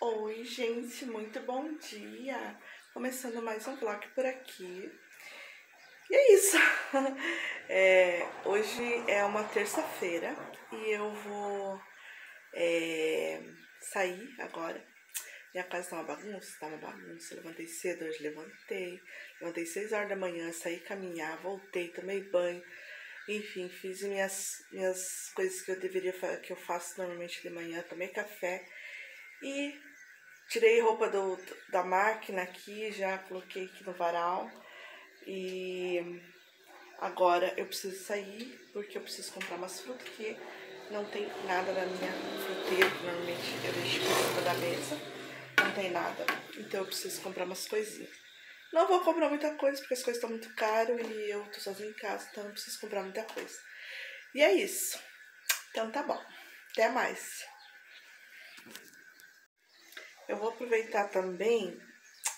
Oi, gente, muito bom dia! Começando mais um vlog por aqui. E é isso! É, hoje é uma terça-feira e eu vou é, sair agora. Minha casa tá uma bagunça, tá uma bagunça. Levantei cedo, hoje levantei. Levantei 6 horas da manhã, saí caminhar, voltei, tomei banho. Enfim, fiz minhas, minhas coisas que eu deveria que eu faço normalmente de manhã, tomei café e tirei roupa do, da máquina aqui, já coloquei aqui no varal. E agora eu preciso sair porque eu preciso comprar umas frutas que não tem nada na minha fruteira, que normalmente eu deixo em cima da mesa. Não tem nada. Então eu preciso comprar umas coisinhas. Não vou comprar muita coisa porque as coisas estão muito caras e eu tô sozinha em casa, então não preciso comprar muita coisa. E é isso. Então tá bom. Até mais. Eu vou aproveitar também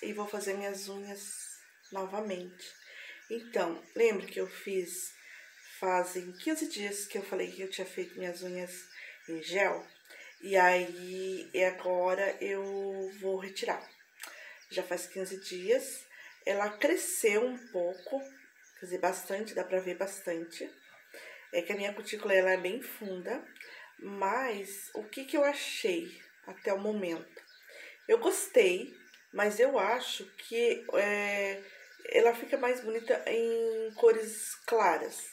e vou fazer minhas unhas novamente. Então, lembra que eu fiz fazem 15 dias que eu falei que eu tinha feito minhas unhas em gel? E aí, agora eu vou retirar. Já faz 15 dias. Ela cresceu um pouco, quer dizer, bastante, dá pra ver bastante. É que a minha cutícula ela é bem funda, mas o que que eu achei até o momento? Eu gostei, mas eu acho que é, ela fica mais bonita em cores claras.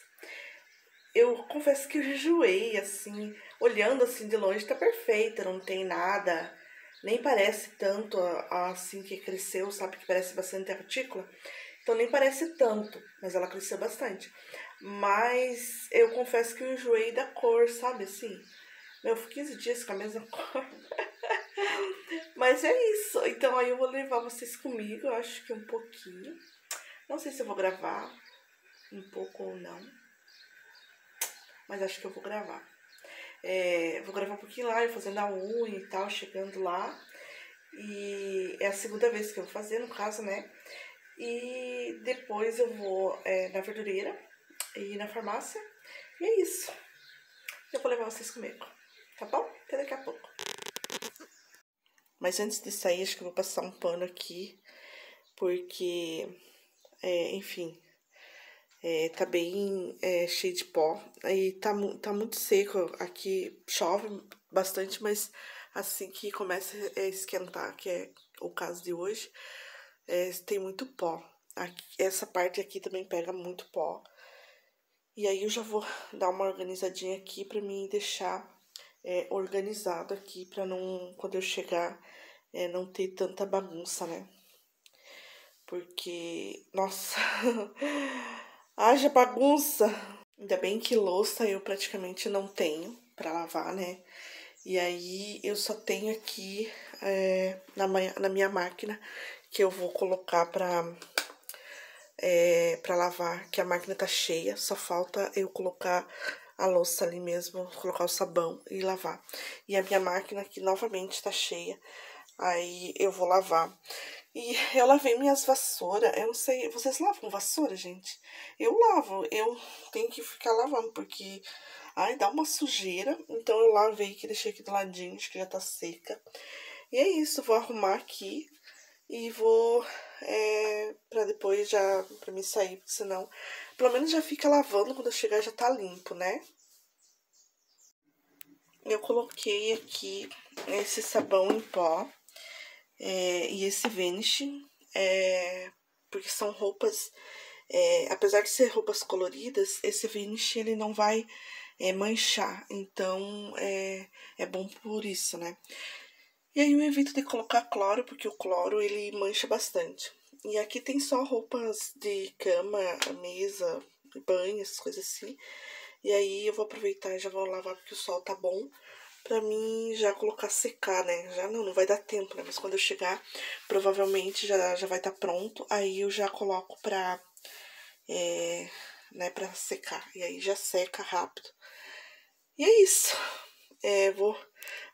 Eu confesso que eu enjoei, assim, olhando assim de longe, tá perfeita, não tem nada, nem parece tanto assim que cresceu, sabe, que parece bastante a cutícula. Então nem parece tanto, mas ela cresceu bastante. Mas eu confesso que eu enjoei da cor, sabe, assim. Meu, 15 dias com a mesma cor. Mas é isso. Então aí eu vou levar vocês comigo, eu acho que um pouquinho. Não sei se eu vou gravar um pouco ou não. Mas acho que eu vou gravar. É, vou gravar um pouquinho lá, eu fazendo a unha e tal, chegando lá. E é a segunda vez que eu vou fazer, no caso, né? E depois eu vou é, na verdureira e na farmácia. E é isso. Eu vou levar vocês comigo, tá bom? Até daqui a pouco. Mas antes de sair, acho que eu vou passar um pano aqui, porque, é, enfim, é, tá bem é, cheio de pó. E tá, tá muito seco. Aqui chove bastante, mas assim que começa a esquentar, que é o caso de hoje, é, tem muito pó. Aqui, essa parte aqui também pega muito pó. E aí eu já vou dar uma organizadinha aqui pra mim deixar é, organizado aqui para não, quando eu chegar, é, não ter tanta bagunça, né? Porque, nossa, haja bagunça! Ainda bem que louça eu praticamente não tenho para lavar, né? E aí eu só tenho aqui é, na, na minha máquina que eu vou colocar pra, é, lavar, que a máquina tá cheia, só falta eu colocar a louça ali mesmo, colocar o sabão e lavar. E a minha máquina aqui novamente tá cheia, aí eu vou lavar. E eu lavei minhas vassouras, eu não sei, vocês lavam vassoura, gente? Eu lavo, eu tenho que ficar lavando, porque, ai, dá uma sujeira. Então eu lavei que deixei aqui do ladinho, acho que já tá seca. E é isso, vou arrumar aqui e vou, é, pra depois já, pra mim sair, porque senão pelo menos já fica lavando, quando eu chegar já tá limpo, né? Eu coloquei aqui esse sabão em pó é, e esse Vanish, é, porque são roupas, é, apesar de ser roupas coloridas, esse Vanish ele não vai é, manchar, então é, é bom por isso, né? E aí eu evito de colocar cloro, porque o cloro ele mancha bastante. E aqui tem só roupas de cama, mesa, banho, essas coisas assim. E aí eu vou aproveitar e já vou lavar porque o sol tá bom. Pra mim já colocar secar, né? Já não, não vai dar tempo, né? Mas quando eu chegar, provavelmente já, já vai estar tá pronto. Aí eu já coloco pra, é, né, pra secar. E aí já seca rápido. E é isso. É, vou...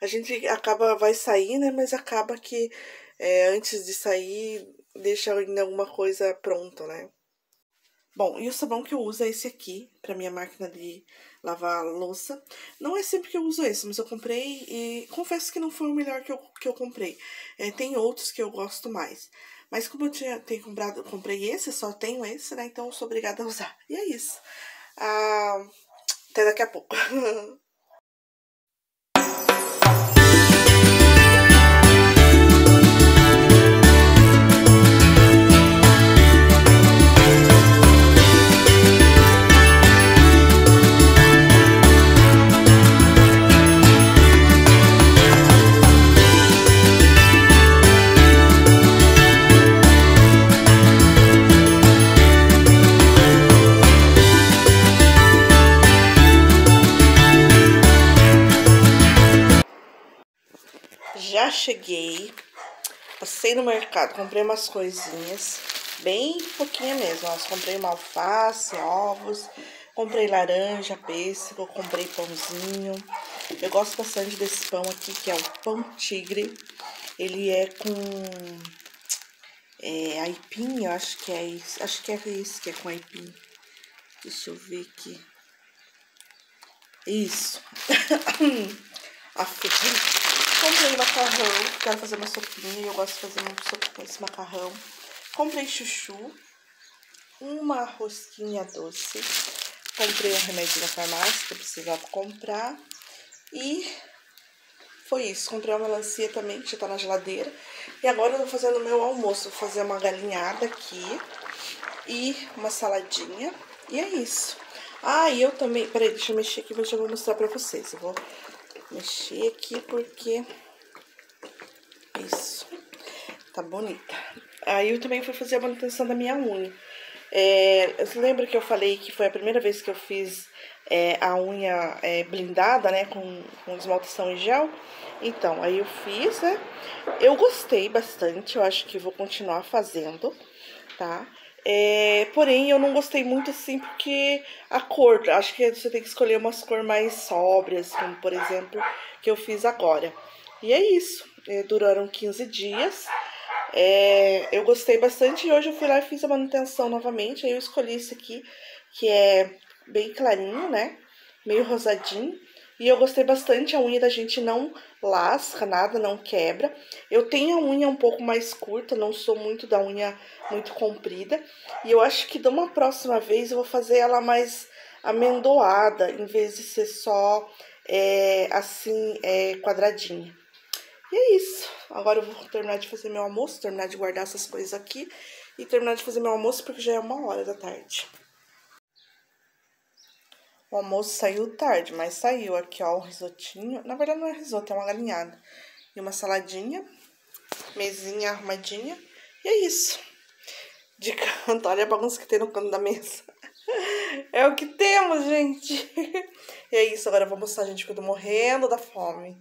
A gente acaba, vai sair, né? Mas acaba que é, antes de sair deixa ainda alguma coisa pronta, né? Bom, e o sabão que eu uso é esse aqui, pra minha máquina de, lavar louça. Não é sempre que eu uso esse, mas eu comprei e confesso que não foi o melhor que eu, que eu comprei. É, tem outros que eu gosto mais. Mas como eu tinha, tenho comprado, comprei esse, só tenho esse, né? Então eu sou obrigada a usar. E é isso. Ah, até daqui a pouco. Já cheguei, passei no mercado, comprei umas coisinhas, bem pouquinha mesmo. Comprei uma alface, ovos, comprei laranja, pêssego, comprei pãozinho. Eu gosto bastante desse pão aqui, que é o pão tigre. Ele é com é, aipim, eu acho que é isso. Acho que é esse que é com aipim. Deixa eu ver aqui. Isso. A Comprei macarrão, quero fazer uma sopinha eu gosto de fazer uma sopa com esse macarrão. Comprei chuchu, uma rosquinha doce. Comprei um remédio na farmácia que eu precisava comprar. E foi isso. Comprei uma melancia também, que já tá na geladeira. E agora eu tô fazendo o meu almoço. Vou fazer uma galinhada aqui e uma saladinha. E é isso. Ah, e eu também... Peraí, deixa eu mexer aqui, mas eu vou mostrar pra vocês. Eu vou mexer aqui porque isso tá bonita. Aí eu também fui fazer a manutenção da minha unha. É, você lembra que eu falei que foi a primeira vez que eu fiz é, a unha é, blindada, né, com, com esmaltação em gel? Então, aí eu fiz, né? Eu gostei bastante, eu acho que vou continuar fazendo, tá? É, porém, eu não gostei muito assim porque a cor, acho que você tem que escolher umas cores mais sóbrias, como por exemplo, que eu fiz agora. E é isso, é, duraram 15 dias. É, eu gostei bastante e hoje eu fui lá e fiz a manutenção novamente. Aí eu escolhi esse aqui, que é bem clarinho, né? Meio rosadinho. E eu gostei bastante, a unha da gente não lasca nada, não quebra. Eu tenho a unha um pouco mais curta, não sou muito da unha muito comprida. E eu acho que de uma próxima vez eu vou fazer ela mais amendoada, em vez de ser só é, assim, é, quadradinha. E é isso. Agora eu vou terminar de fazer meu almoço, terminar de guardar essas coisas aqui e terminar de fazer meu almoço porque já é uma hora da tarde. O almoço saiu tarde, mas saiu aqui, ó, o risotinho. Na verdade, não é risoto, é uma galinhada. E uma saladinha, mesinha arrumadinha. E é isso. De canto, olha a bagunça que tem no canto da mesa. É o que temos, gente. E é isso, agora eu vou mostrar, gente, que eu tô morrendo da fome.